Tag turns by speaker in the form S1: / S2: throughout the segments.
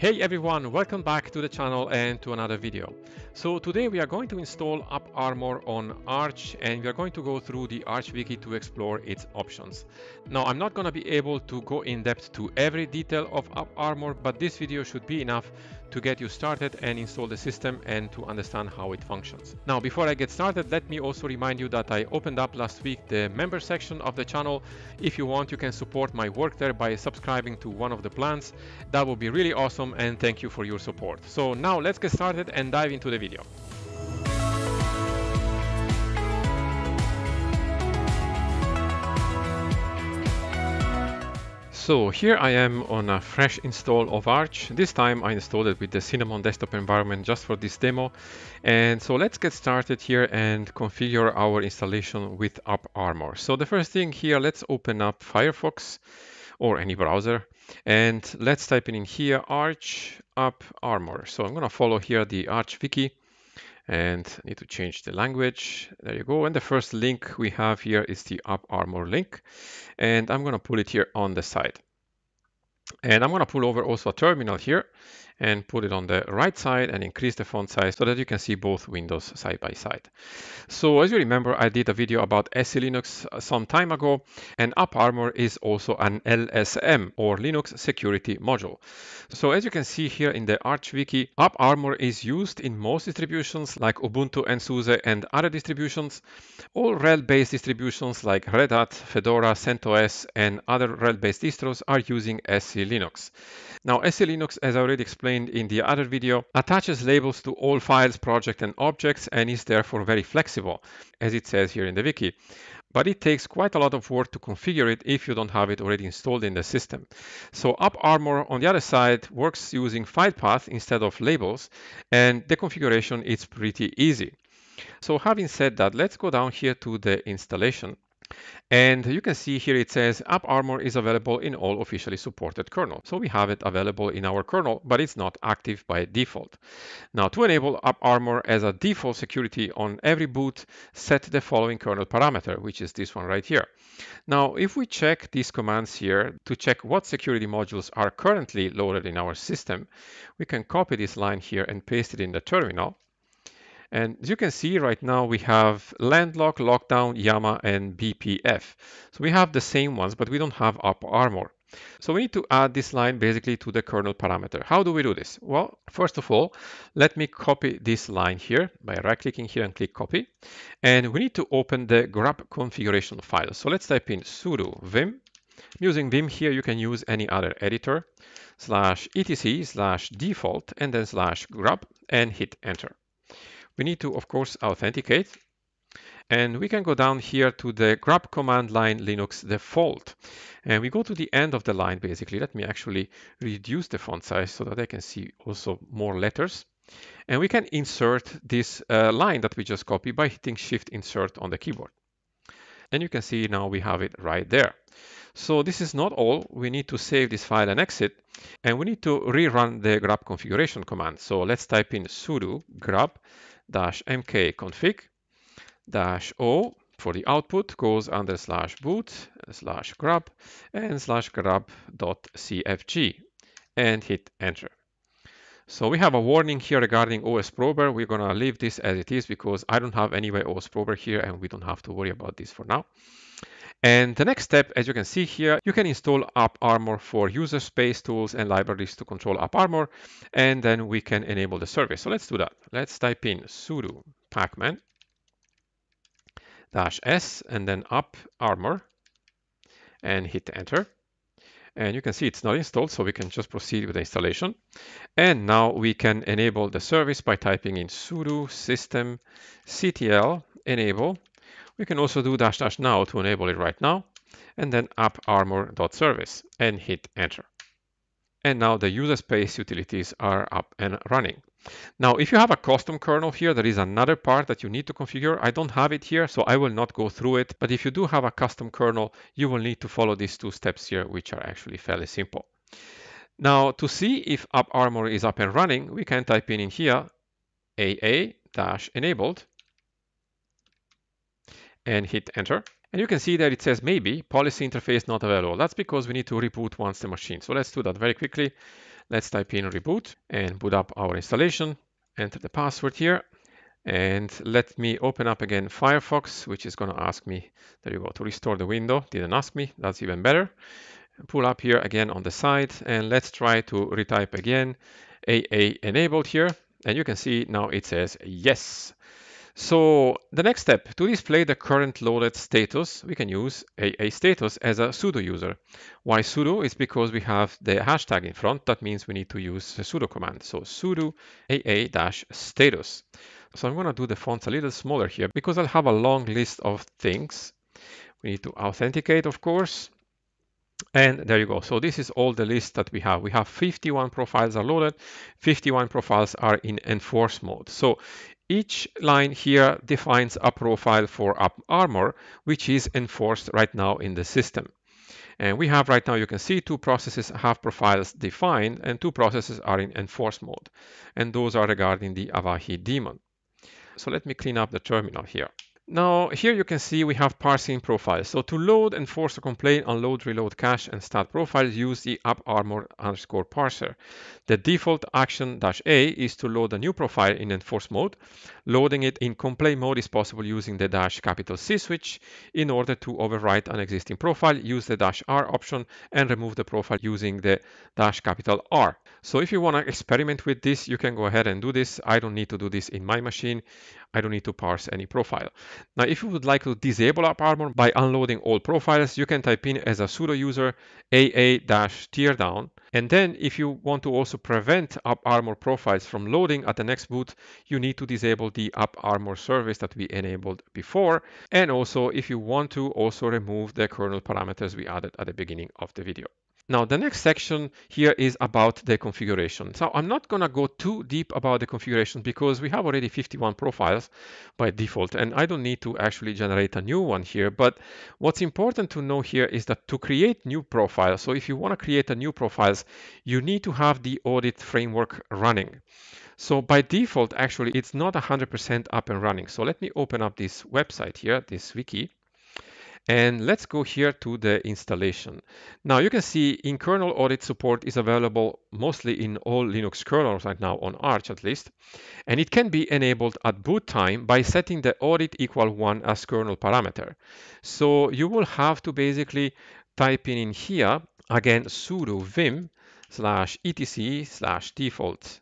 S1: Hey everyone, welcome back to the channel and to another video. So today we are going to install AppArmor on Arch and we are going to go through the Arch wiki to explore its options. Now I'm not going to be able to go in depth to every detail of AppArmor, but this video should be enough to get you started and install the system and to understand how it functions. Now, before I get started, let me also remind you that I opened up last week the member section of the channel. If you want, you can support my work there by subscribing to one of the plans. That would be really awesome and thank you for your support. So now let's get started and dive into the video. So here I am on a fresh install of Arch. This time I installed it with the Cinnamon desktop environment just for this demo. And so let's get started here and configure our installation with AppArmor. So the first thing here, let's open up Firefox or any browser. And let's type in here Arch AppArmor. So I'm going to follow here the Arch wiki and I need to change the language. There you go. And the first link we have here is the AppArmor link. And I'm going to pull it here on the side. And I'm going to pull over also a terminal here and put it on the right side and increase the font size so that you can see both windows side by side. So as you remember, I did a video about SE Linux some time ago and AppArmor is also an LSM or Linux security module. So as you can see here in the Arch Wiki, AppArmor is used in most distributions like Ubuntu and SUSE and other distributions. All RHEL-based distributions like Red Hat, Fedora, CentOS and other RHEL-based distros are using SE Linux. Now SE Linux, as I already explained, explained in the other video, attaches labels to all files, projects, and objects and is therefore very flexible, as it says here in the wiki. But it takes quite a lot of work to configure it if you don't have it already installed in the system. So AppArmor on the other side works using file path instead of labels, and the configuration is pretty easy. So having said that, let's go down here to the installation. And you can see here it says AppArmor is available in all officially supported kernels. So we have it available in our kernel, but it's not active by default. Now to enable AppArmor as a default security on every boot, set the following kernel parameter, which is this one right here. Now, if we check these commands here to check what security modules are currently loaded in our system, we can copy this line here and paste it in the terminal. And as you can see right now, we have Landlock, Lockdown, Yama, and BPF. So we have the same ones, but we don't have AppArmor. So we need to add this line basically to the kernel parameter. How do we do this? Well, first of all, let me copy this line here by right-clicking here and click copy. And we need to open the grub configuration file. So let's type in sudo vim. I'm Using vim here, you can use any other editor slash etc slash default and then slash grub and hit enter we need to, of course, authenticate. And we can go down here to the grub command line Linux default. And we go to the end of the line, basically. Let me actually reduce the font size so that I can see also more letters. And we can insert this uh, line that we just copied by hitting Shift Insert on the keyboard. And you can see now we have it right there. So this is not all. We need to save this file and exit. And we need to rerun the grub configuration command. So let's type in sudo grub dash mk config dash o for the output goes under slash boot slash grub and slash grub dot cfg and hit enter. So we have a warning here regarding OS Prober. We're going to leave this as it is because I don't have anyway OS Prober here and we don't have to worry about this for now. And the next step, as you can see here, you can install AppArmor for user space tools and libraries to control AppArmor, and then we can enable the service. So let's do that. Let's type in sudo pacman dash s and then AppArmor and hit enter. And you can see it's not installed, so we can just proceed with the installation. And now we can enable the service by typing in sudo system ctl enable we can also do dash dash now to enable it right now, and then apparmor.service and hit enter. And now the user space utilities are up and running. Now, if you have a custom kernel here, there is another part that you need to configure. I don't have it here, so I will not go through it. But if you do have a custom kernel, you will need to follow these two steps here, which are actually fairly simple. Now, to see if AppArmor is up and running, we can type in, in here AA-enabled and hit enter. And you can see that it says maybe policy interface not available. That's because we need to reboot once the machine. So let's do that very quickly. Let's type in reboot and boot up our installation. Enter the password here. And let me open up again Firefox, which is going to ask me, there you go, to restore the window. Didn't ask me, that's even better. Pull up here again on the side and let's try to retype again AA enabled here. And you can see now it says yes. So the next step, to display the current loaded status, we can use AA status as a sudo user. Why sudo? is because we have the hashtag in front. That means we need to use the sudo command. So sudo AA-status. So I'm going to do the fonts a little smaller here because I'll have a long list of things. We need to authenticate, of course. And there you go. So this is all the list that we have. We have 51 profiles are loaded, 51 profiles are in enforce mode. So each line here defines a profile for armor, which is enforced right now in the system. And we have right now, you can see two processes have profiles defined and two processes are in enforce mode. And those are regarding the Avahi daemon. So let me clean up the terminal here. Now here you can see we have parsing profiles. So to load, and enforce a complaint, unload, reload cache, and stat profiles, use the AppArmor underscore parser. The default action dash A is to load a new profile in enforce mode. Loading it in complaint mode is possible using the dash capital C switch. In order to overwrite an existing profile, use the dash R option and remove the profile using the dash capital R. So if you want to experiment with this, you can go ahead and do this. I don't need to do this in my machine. I don't need to parse any profile. Now, if you would like to disable AppArmor by unloading all profiles, you can type in as a sudo user AA-teardown. And then if you want to also prevent AppArmor profiles from loading at the next boot, you need to disable the AppArmor service that we enabled before. And also if you want to also remove the kernel parameters we added at the beginning of the video. Now, the next section here is about the configuration. So I'm not going to go too deep about the configuration because we have already 51 profiles by default, and I don't need to actually generate a new one here. But what's important to know here is that to create new profiles, so if you want to create a new profiles, you need to have the audit framework running. So by default, actually, it's not 100% up and running. So let me open up this website here, this wiki. And let's go here to the installation. Now you can see in kernel audit support is available mostly in all Linux kernels right now on Arch at least. And it can be enabled at boot time by setting the audit equal one as kernel parameter. So you will have to basically type in, in here again sudo vim slash etc slash default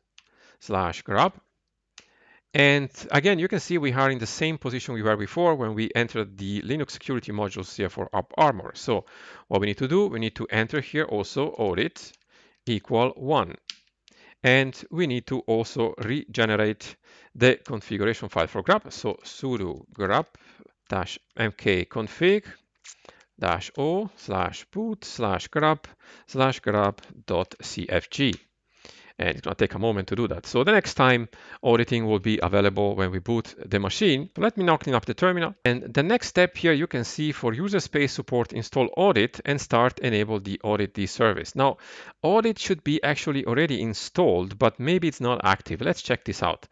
S1: slash grub and again, you can see we are in the same position we were before when we entered the Linux security modules here for AppArmor. So what we need to do, we need to enter here also audit equal one. And we need to also regenerate the configuration file for grub. So sudo grub dash mkconfig dash o slash boot slash grub slash grub dot cfg and it's going to take a moment to do that. So the next time auditing will be available when we boot the machine. Let me now clean up the terminal. And the next step here, you can see for user space support, install audit and start enable the auditd service. Now, audit should be actually already installed, but maybe it's not active. Let's check this out.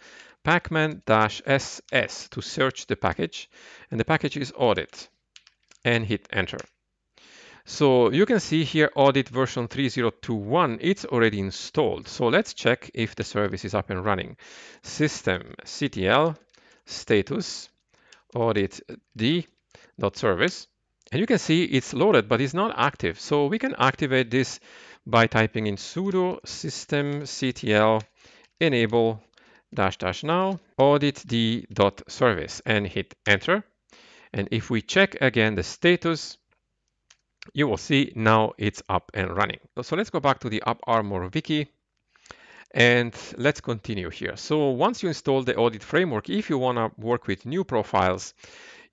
S1: pacman-ss to search the package, and the package is audit, and hit enter. So you can see here audit version 3021, it's already installed. So let's check if the service is up and running. System CTL status audit dot service. And you can see it's loaded, but it's not active. So we can activate this by typing in sudo system CTL enable dash dash now audit dot service and hit enter. And if we check again the status, you will see now it's up and running. So let's go back to the AppArmor wiki and let's continue here. So once you install the audit framework, if you want to work with new profiles,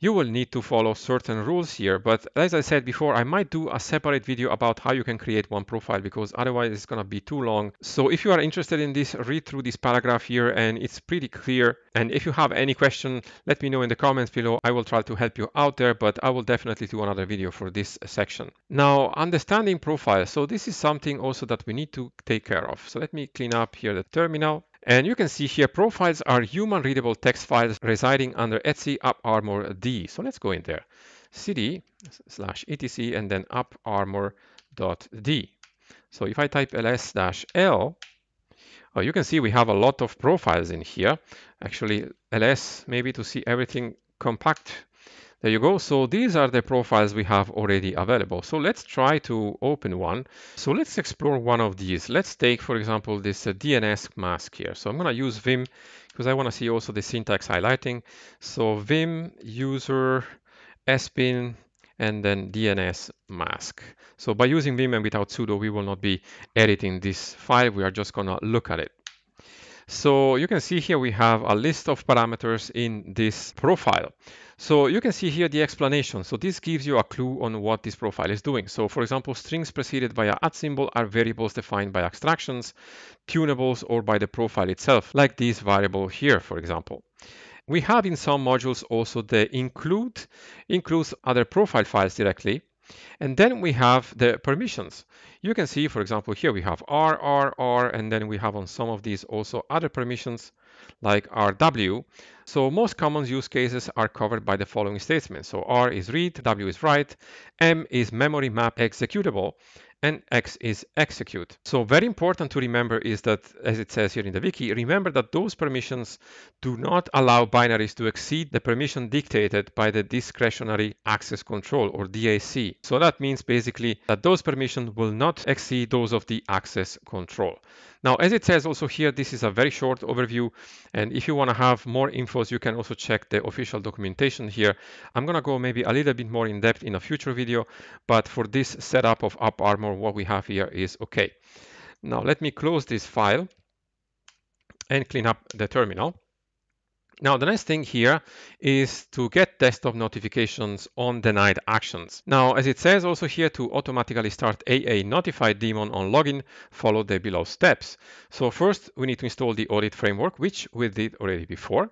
S1: you will need to follow certain rules here. But as I said before, I might do a separate video about how you can create one profile because otherwise it's going to be too long. So if you are interested in this, read through this paragraph here and it's pretty clear. And if you have any question, let me know in the comments below. I will try to help you out there, but I will definitely do another video for this section. Now, understanding profiles. So this is something also that we need to take care of. So let me clean up here the terminal. And you can see here profiles are human readable text files residing under etc AppArmor D. So let's go in there. cd slash etc and then apparmor.d. So if I type ls dash l, oh, you can see we have a lot of profiles in here. Actually, ls maybe to see everything compact. There you go. So these are the profiles we have already available. So let's try to open one. So let's explore one of these. Let's take, for example, this uh, dnsmasq here. So I'm going to use Vim because I want to see also the syntax highlighting. So Vim user spin and then DNS mask. So by using Vim and without sudo, we will not be editing this file. We are just going to look at it. So you can see here we have a list of parameters in this profile. So you can see here the explanation. So this gives you a clue on what this profile is doing. So for example, strings preceded by a at symbol are variables defined by abstractions, tunables, or by the profile itself, like this variable here, for example. We have in some modules also the include, includes other profile files directly. And then we have the permissions. You can see, for example, here we have R, R, R, and then we have on some of these also other permissions like RW. So most common use cases are covered by the following statements. So R is read, W is write, M is memory map executable, and X is execute. So very important to remember is that, as it says here in the wiki, remember that those permissions do not allow binaries to exceed the permission dictated by the discretionary access control or DAC. So that means basically that those permissions will not exceed those of the access control. Now, as it says also here, this is a very short overview. And if you want to have more infos, you can also check the official documentation here. I'm going to go maybe a little bit more in depth in a future video, but for this setup of AppArmor, what we have here is okay. Now, let me close this file and clean up the terminal. Now, the next thing here is to get desktop notifications on denied actions. Now, as it says also here to automatically start AA notify daemon on login, follow the below steps. So first we need to install the audit framework, which we did already before,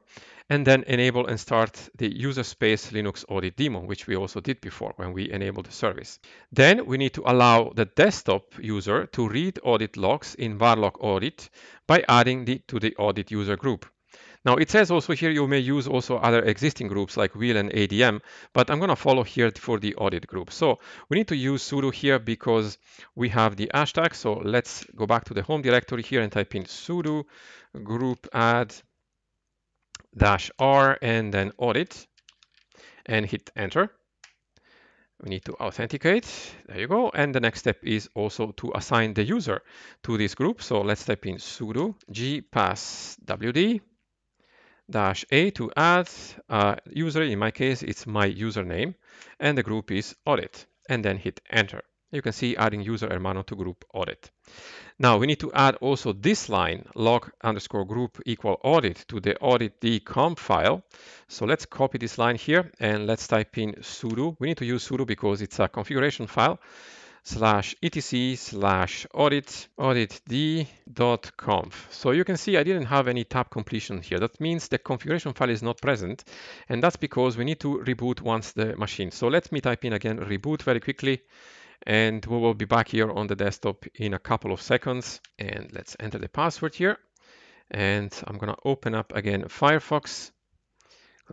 S1: and then enable and start the user space Linux audit daemon, which we also did before when we enabled the service. Then we need to allow the desktop user to read audit logs in varlog audit by adding the to the audit user group. Now it says also here you may use also other existing groups like wheel and ADM, but I'm going to follow here for the audit group. So we need to use sudo here because we have the hashtag. So let's go back to the home directory here and type in sudo group add dash r and then audit and hit enter. We need to authenticate. There you go. And the next step is also to assign the user to this group. So let's type in sudo g pass wd dash A to add a user. In my case, it's my username and the group is audit and then hit enter. You can see adding user ermanno to group audit. Now we need to add also this line log underscore group equal audit to the auditd.conf file. So let's copy this line here and let's type in sudo. We need to use sudo because it's a configuration file slash etc slash audit audit d dot conf. So you can see I didn't have any tab completion here. That means the configuration file is not present. And that's because we need to reboot once the machine. So let me type in again reboot very quickly. And we will be back here on the desktop in a couple of seconds. And let's enter the password here. And I'm going to open up again Firefox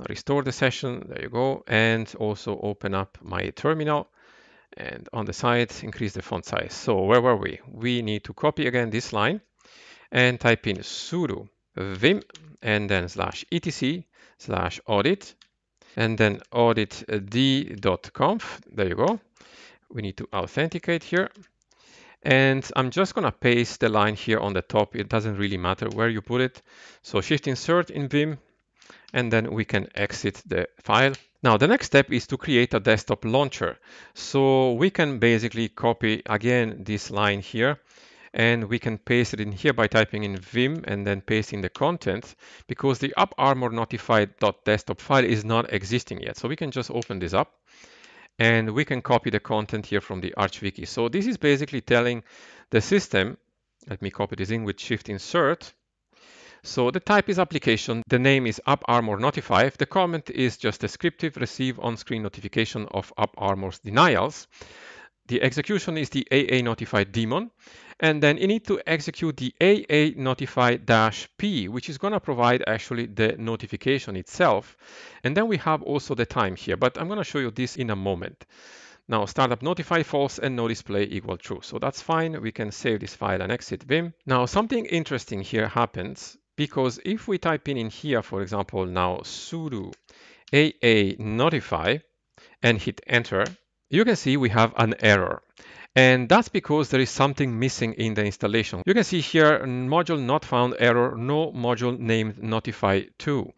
S1: restore the session there you go and also open up my terminal and on the side increase the font size. So where were we? We need to copy again this line and type in sudo vim and then slash etc slash audit and then audit d.conf. There you go. We need to authenticate here. And I'm just going to paste the line here on the top. It doesn't really matter where you put it. So shift insert in Vim and then we can exit the file. Now the next step is to create a desktop launcher. So we can basically copy again this line here and we can paste it in here by typing in vim and then pasting the content because the AppArmor notified.desktop file is not existing yet. So we can just open this up and we can copy the content here from the ArchWiki. So this is basically telling the system, let me copy this in with shift insert so the type is application, the name is AppArmor Notify. The comment is just descriptive, receive on-screen notification of AppArmor's denials. The execution is the AA notify daemon. And then you need to execute the AA notify dash P, which is going to provide actually the notification itself. And then we have also the time here, but I'm going to show you this in a moment. Now startup notify false and no display equal true. So that's fine. We can save this file and exit Vim. Now something interesting here happens because if we type in in here, for example, now sudo aa notify and hit enter, you can see we have an error. And that's because there is something missing in the installation. You can see here module not found error, no module named notify2.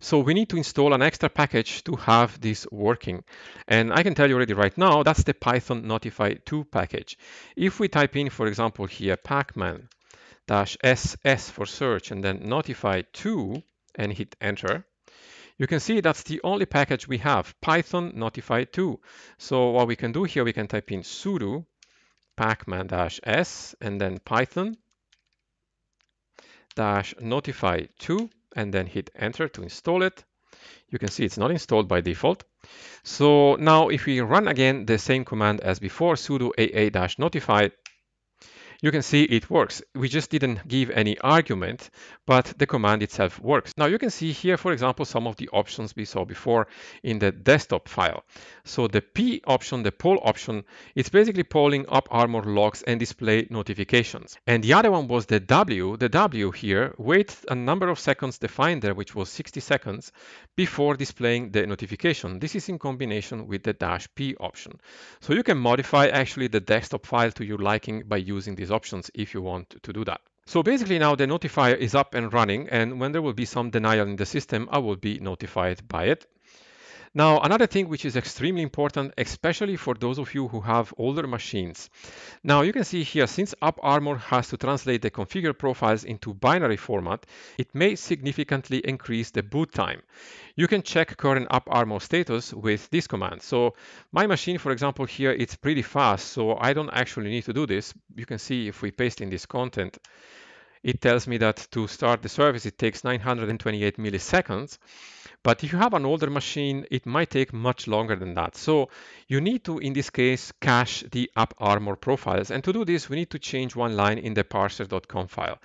S1: So we need to install an extra package to have this working. And I can tell you already right now, that's the Python notify2 package. If we type in, for example, here pacman dash ss for search and then notify2 and hit enter, you can see that's the only package we have, Python notify2. So what we can do here, we can type in sudo pacman-s and then python dash notify2 and then hit enter to install it. You can see it's not installed by default. So now if we run again the same command as before, sudo aa-notify, you can see it works. We just didn't give any argument, but the command itself works. Now you can see here, for example, some of the options we saw before in the desktop file. So the P option, the poll option, it's basically polling AppArmor logs and display notifications. And the other one was the W. The W here, wait a number of seconds defined there, which was 60 seconds, before displaying the notification. This is in combination with the dash P option. So you can modify actually the desktop file to your liking by using these options if you want to do that. So basically now the notifier is up and running and when there will be some denial in the system, I will be notified by it. Now, another thing which is extremely important, especially for those of you who have older machines. Now, you can see here, since AppArmor has to translate the configure profiles into binary format, it may significantly increase the boot time. You can check current AppArmor status with this command. So my machine, for example, here, it's pretty fast, so I don't actually need to do this. You can see if we paste in this content, it tells me that to start the service, it takes 928 milliseconds. But if you have an older machine, it might take much longer than that. So you need to, in this case, cache the AppArmor profiles. And to do this, we need to change one line in the parser.conf file.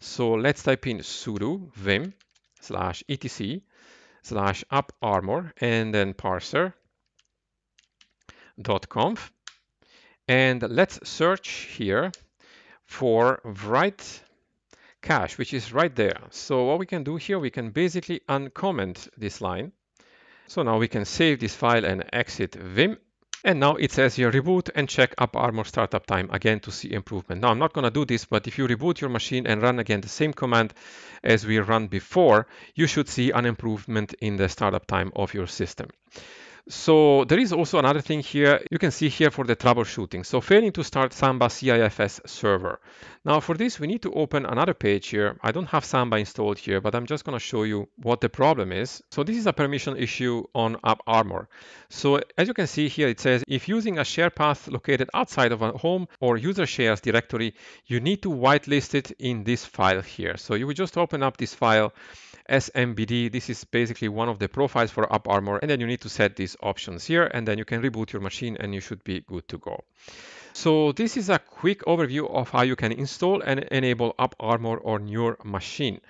S1: So let's type in sudo vim slash etc slash AppArmor and then parser.conf. And let's search here for write cache, which is right there. So what we can do here, we can basically uncomment this line. So now we can save this file and exit Vim. And now it says here reboot and check AppArmor startup time again to see improvement. Now I'm not going to do this, but if you reboot your machine and run again the same command as we run before, you should see an improvement in the startup time of your system. So there is also another thing here. You can see here for the troubleshooting. So failing to start Samba CIFS server. Now for this, we need to open another page here. I don't have Samba installed here, but I'm just going to show you what the problem is. So this is a permission issue on AppArmor. So as you can see here, it says if using a share path located outside of a home or user shares directory, you need to whitelist it in this file here. So you would just open up this file SMBD. This is basically one of the profiles for AppArmor. And then you need to set these options here and then you can reboot your machine and you should be good to go. So this is a quick overview of how you can install and enable AppArmor on your machine.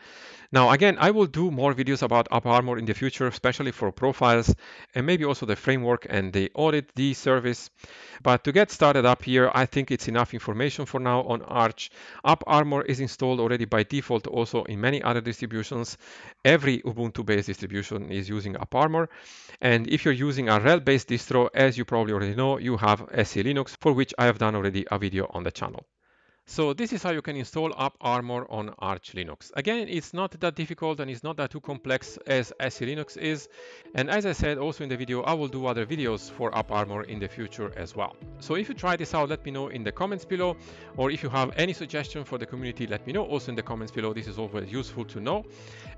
S1: Now, again, I will do more videos about AppArmor in the future, especially for profiles and maybe also the framework and the audit the service. But to get started up here, I think it's enough information for now on Arch. AppArmor is installed already by default also in many other distributions. Every Ubuntu-based distribution is using AppArmor. And if you're using a RHEL-based distro, as you probably already know, you have SE Linux, for which I have done already a video on the channel. So this is how you can install AppArmor on Arch Linux. Again, it's not that difficult and it's not that too complex as SE Linux is. And as I said also in the video, I will do other videos for AppArmor in the future as well. So if you try this out, let me know in the comments below. Or if you have any suggestion for the community, let me know also in the comments below. This is always useful to know.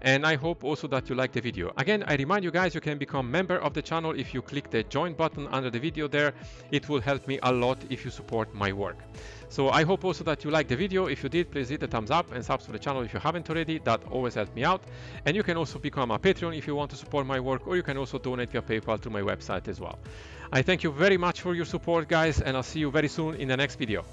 S1: And I hope also that you like the video. Again, I remind you guys, you can become member of the channel if you click the join button under the video there. It will help me a lot if you support my work. So I hope also that you liked the video. If you did, please hit the thumbs up and subscribe to the channel if you haven't already. That always helps me out. And you can also become a Patreon if you want to support my work, or you can also donate via PayPal to my website as well. I thank you very much for your support, guys, and I'll see you very soon in the next video.